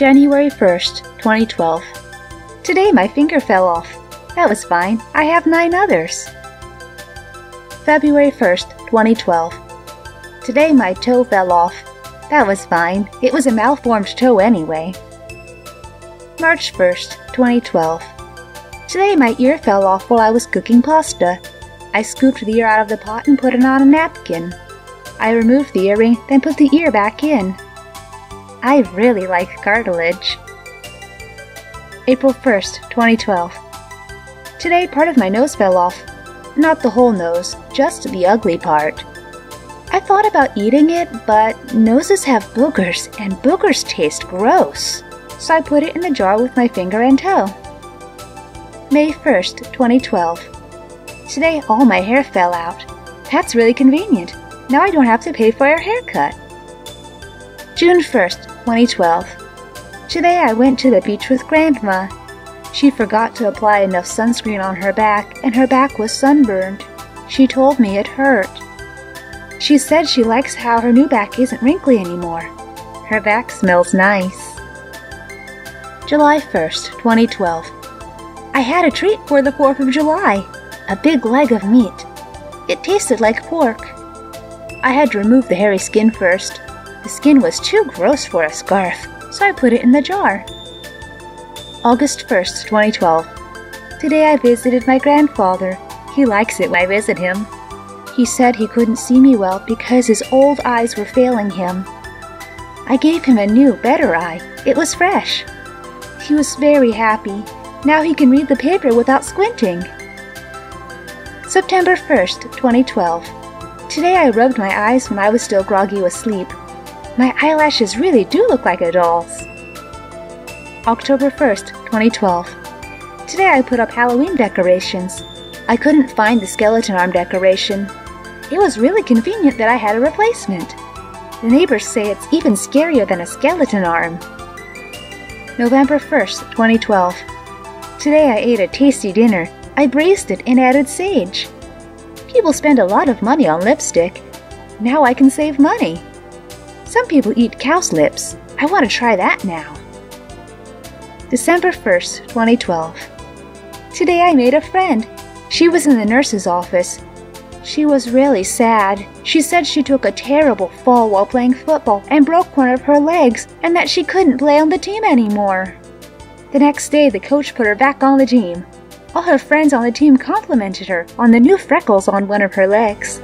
January 1st, 2012. Today my finger fell off. That was fine. I have nine others. February 1st, 2012. Today my toe fell off. That was fine. It was a malformed toe anyway. March 1st, 2012. Today my ear fell off while I was cooking pasta. I scooped the ear out of the pot and put it on a napkin. I removed the earring, then put the ear back in. I really like cartilage. April 1st, 2012. Today part of my nose fell off. Not the whole nose, just the ugly part. I thought about eating it, but noses have boogers, and boogers taste gross. So I put it in the jar with my finger and toe. May 1st, 2012. Today all my hair fell out. That's really convenient. Now I don't have to pay for a haircut. June 1st, 2012. Today I went to the beach with Grandma. She forgot to apply enough sunscreen on her back, and her back was sunburned. She told me it hurt. She said she likes how her new back isn't wrinkly anymore. Her back smells nice. July 1st, 2012. I had a treat for the 4th of July a big leg of meat. It tasted like pork. I had to remove the hairy skin first. The skin was too gross for a scarf, so I put it in the jar. August 1st, 2012. Today I visited my grandfather. He likes it when I visit him. He said he couldn't see me well because his old eyes were failing him. I gave him a new, better eye. It was fresh. He was very happy. Now he can read the paper without squinting. September 1st, 2012. Today I rubbed my eyes when I was still groggy with sleep. My eyelashes really do look like a doll's. October 1st, 2012. Today I put up Halloween decorations. I couldn't find the skeleton arm decoration. It was really convenient that I had a replacement. The neighbors say it's even scarier than a skeleton arm. November 1st, 2012. Today I ate a tasty dinner I braised it and added sage. People spend a lot of money on lipstick. Now I can save money. Some people eat cow's lips. I want to try that now. December 1st, 2012. Today I made a friend. She was in the nurse's office. She was really sad. She said she took a terrible fall while playing football and broke one of her legs and that she couldn't play on the team anymore. The next day, the coach put her back on the team. All her friends on the team complimented her on the new freckles on one of her legs.